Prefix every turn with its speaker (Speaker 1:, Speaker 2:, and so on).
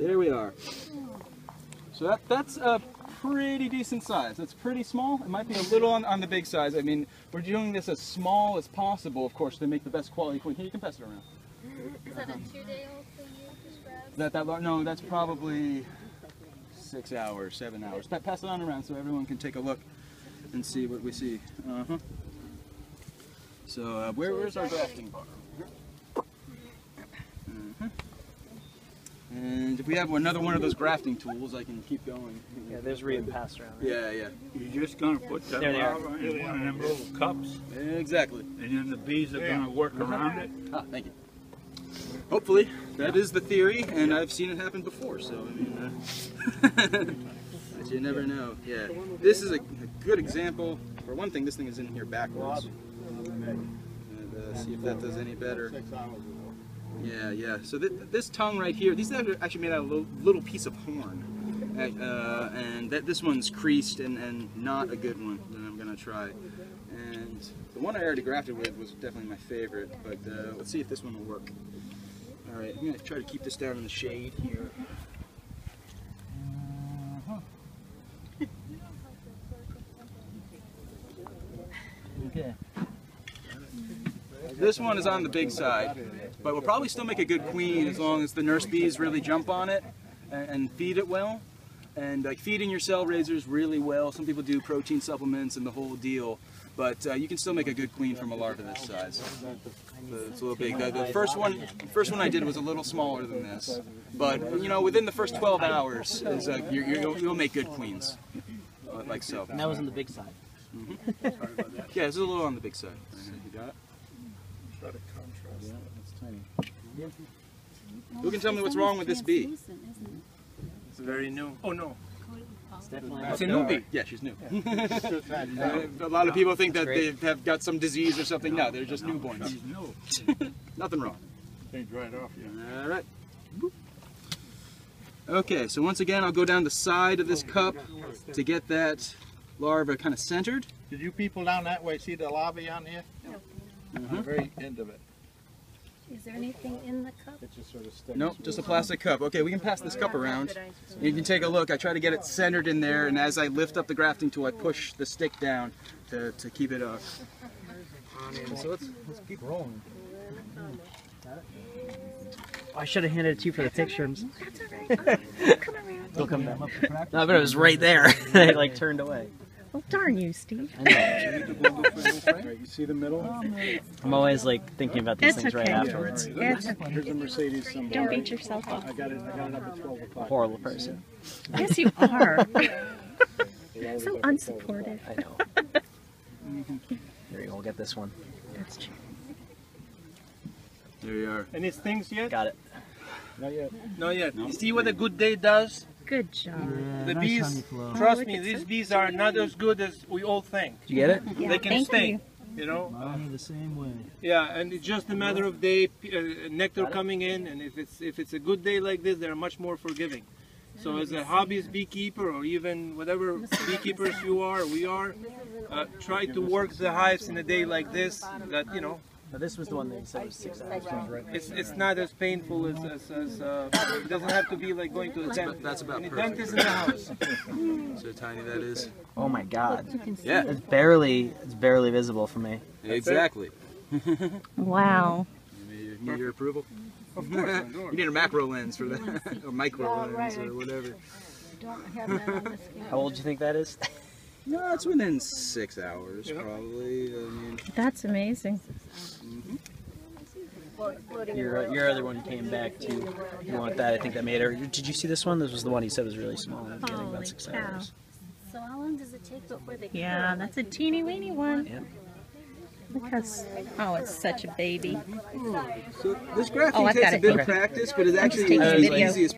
Speaker 1: There we are. So that, that's a pretty decent size. That's pretty small. It might be a little on, on the big size. I mean, we're doing this as small as possible, of course, to make the best quality queen. Here, you can pass it around.
Speaker 2: Is that a two-day-old thing you?
Speaker 1: Is that that large? No, that's probably six hours, seven hours. Pa- Pass it on around so everyone can take a look and see what we see. Uh-huh. So uh, where, where's our grafting bar? And if we have another one of those grafting tools, I can keep going.
Speaker 3: Yeah, there's Reed and passed around. Right?
Speaker 1: Yeah, yeah.
Speaker 4: You're just gonna put that
Speaker 3: There they are.
Speaker 4: larva in one of them little cups,
Speaker 1: Exactly.
Speaker 4: and then the bees are gonna work around it.
Speaker 1: Ah, thank you. Hopefully, that is the theory, and I've seen it happen before. So I mean, uh, but you never know. Yeah, this is a, a good example. For one thing, this thing is in here backwards. And uh, see if that does any better. Yeah, yeah. So th this tongue right here, these are actually made out of a little, little piece of horn. Uh, and that this one's creased and, and not a good one that I'm gonna try. And the one I already grafted with was definitely my favorite, but uh, let's see if this one will work. All right, I'm gonna try to keep this down in the shade here. Okay. This one is on the big side, but we'll probably still make a good queen as long as the nurse bees really jump on it and, and feed it well. And like feeding your cell raisers really well. Some people do protein supplements and the whole deal, but uh, you can still make a good queen from a larva this size. But it's a little big. The, the first one, first one I did was a little smaller than this, but you know, within the first 12 hours, is, uh, you're, you're, you'll make good queens, uh, like so.
Speaker 3: And that was on the big side.
Speaker 1: Yeah, it's a little on the big side. You got it? Yeah, that's tiny. Who can tell me what's wrong with this bee?
Speaker 4: It's very new. Oh, no.
Speaker 3: It's
Speaker 4: It's a newbie.
Speaker 1: Yeah, she's new. Uh, a lot of people think that they have got some disease or something. No, they're just newborns.
Speaker 4: She's new.
Speaker 1: Nothing wrong.
Speaker 4: Ain't dried off yet.
Speaker 1: All right. Okay, so once again, I'll go down the side of this cup to get that larva kind of centered.
Speaker 5: Did you people down that way see the lobby on here? On the very end of it.
Speaker 2: Is there anything in the cup?
Speaker 5: It just sort of sticks.
Speaker 1: Nope, just a plastic cup. Okay, we can pass this cup around. You can take a look. I try to get it centered in there, and as I lift up the grafting tool, I push the stick down to, to keep it up. So let's, let's keep rolling.
Speaker 3: I should have handed it to you for the pictures.
Speaker 2: That's all right. Come around.
Speaker 3: They'll come back. No, but it was right there. I like turned away.
Speaker 2: Oh, darn you, Steve.
Speaker 3: I know.
Speaker 5: Right, you see the middle?
Speaker 3: I'm always like thinking about these
Speaker 2: That's
Speaker 3: things right
Speaker 2: okay.
Speaker 3: afterwards.
Speaker 2: It's okay.
Speaker 5: Here's a Mercedes symbol.
Speaker 2: Don't beat yourself up.
Speaker 5: I got it, I got it up at 12 o'clock.
Speaker 3: Horrible person.
Speaker 2: Yes, you are. so unsupportive.
Speaker 3: I know. There you go. We'll get this one.
Speaker 2: That's true.
Speaker 1: There you are.
Speaker 4: Any things yet?
Speaker 3: Got it.
Speaker 5: Not yet.
Speaker 4: Not yet. You see what a good day does?
Speaker 2: Good job.
Speaker 4: The
Speaker 3: nice
Speaker 4: bees, trust
Speaker 2: look
Speaker 4: me, these
Speaker 2: some.
Speaker 4: bees are not as good as we all think.
Speaker 3: Did you get it?
Speaker 2: Yeah,
Speaker 4: They can
Speaker 2: thank
Speaker 4: sting.
Speaker 2: you.
Speaker 4: You know?
Speaker 3: the same way.
Speaker 4: Yeah, and it's just a matter of day, uh, nectar coming in, and if it's if it's a good day like this, they're much more forgiving. So as a hobbyist beekeeper, or even whatever beekeepers you are, we are, uh, try to work the hives in a day like this. That you know,
Speaker 3: Now, this was the one that you said was six hours.
Speaker 4: it's it's not as painful as, as, as uh, it doesn't have to be like going to the dentist.
Speaker 1: that's about
Speaker 4: Any
Speaker 1: perfect,
Speaker 4: dentist in the house.
Speaker 1: So tiny that is.
Speaker 3: Oh my god.
Speaker 1: Yeah,
Speaker 3: It's barely, it's barely visible for me.
Speaker 1: exactly.
Speaker 2: Wow.
Speaker 1: You need your approval?
Speaker 4: Of course,
Speaker 1: You need a macro lens for that, or micro lens, or whatever.
Speaker 3: How old do you think that is?
Speaker 1: No, it's within six hours, probably. I mean,
Speaker 2: That's amazing. Mm-hmm.
Speaker 3: Your, your other one came back too. You want that? I think that made her. Did you see this one? This was the one he said was really small. It was
Speaker 2: Holy
Speaker 3: about six
Speaker 2: cow.
Speaker 3: hours.
Speaker 2: So how long does it take before they Yeah, that's a teeny weeny one.
Speaker 3: Yep.
Speaker 2: Look how, s- oh, it's such a baby. Mm-hmm.
Speaker 1: so this grafting
Speaker 2: Oh,
Speaker 1: takes a bit of practice, but it's actually
Speaker 2: taking
Speaker 1: as
Speaker 2: video.
Speaker 1: easy as